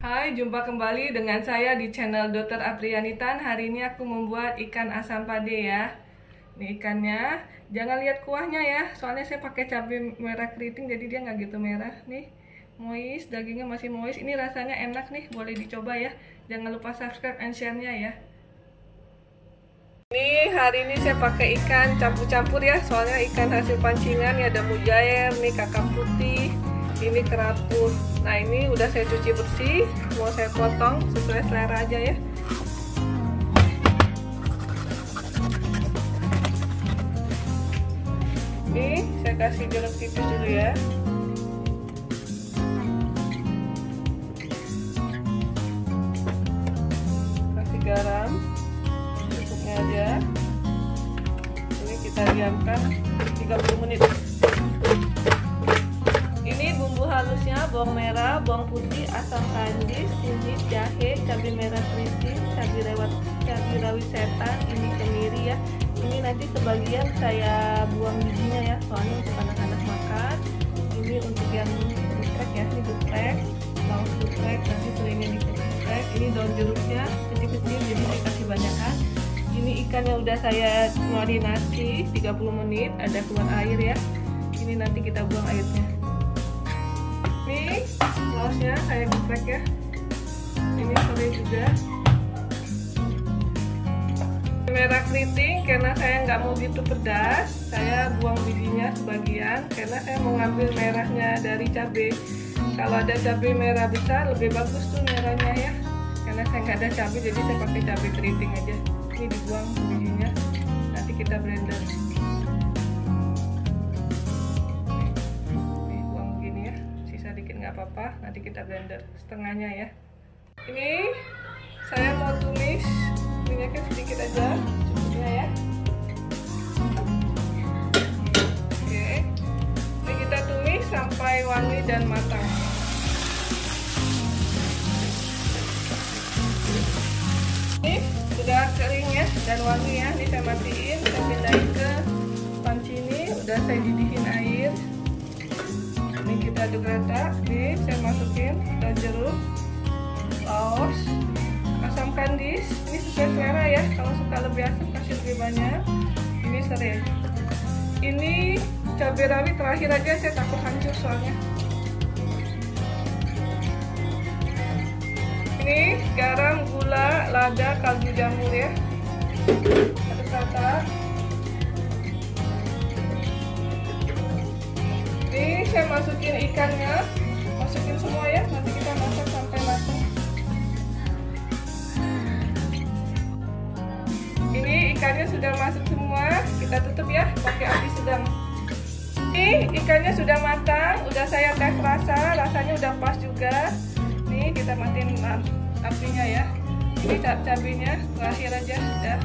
Hai, jumpa kembali dengan saya di channel Dr. Aprianitan. Hari ini aku membuat ikan asam pade ya. Ini ikannya, jangan lihat kuahnya ya. Soalnya saya pakai cabai merah keriting jadi dia nggak gitu merah. Nih, moist, dagingnya masih moist. Ini rasanya enak nih, boleh dicoba ya. Jangan lupa subscribe and share-nya ya. Ini hari ini saya pakai ikan campur-campur ya. Soalnya ikan hasil pancingan ya ada mujair, nih kakak putih, ini kerapu nah ini udah saya cuci bersih. Mau saya potong sesuai selera aja ya. Ini saya kasih jeruk tipis dulu ya. Kasih garam. Cukupnya aja. Ini kita diamkan 30 menit bawang merah, bawang putih, asam kandis, kunyit, jahe, cabai merah keriting, cabai rawit, cabai rawit setan, ini kemiri ya. Ini nanti sebagian saya buang bijinya ya, soalnya untuk anak-anak makan. Ini untuk yang geprek ya, ini geprek, bawang geprek, nanti seringnya geprek. Ini daun jeruknya kecil-kecil, jadi saya kasih banyak kan. Ini ikan yang udah saya marinasi 30 menit, ada keluar air ya. Ini nanti kita buang airnya ini sausnya saya geprek ya. Ini sore juga. Merah keriting karena saya nggak mau gitu pedas. Saya buang bijinya sebagian karena saya mau ngambil merahnya dari cabai. Kalau ada cabai merah besar lebih bagus tuh merahnya ya. Karena saya nggak ada cabai jadi saya pakai cabai keriting aja. Ini dibuang bijinya nanti kita blender nggak apa-apa nanti kita blender setengahnya ya. Ini saya mau tumis minyaknya sedikit aja cukupnya ya. Oke ini kita tumis sampai wangi dan matang. Ini sudah kering ya dan wangi ya ini saya matiin saya pindahin ke panci ini udah saya kita aduk rata nih saya masukin dan jeruk saus asam kandis. Ini sesuai selera ya kalau suka lebih asam kasih lebih banyak. Ini serai ini cabai rawit terakhir aja saya takut hancur soalnya. Ini garam gula lada kaldu jamur ya. Aduk rata saya masukin ikannya. Masukin semua ya nanti kita masak sampai matang. Ini ikannya sudah masuk semua kita tutup ya pakai api sedang. Ini ikannya sudah matang udah saya tes rasa rasanya udah pas juga. Nih kita matiin apinya ya. Ini cabenya terakhir aja sudah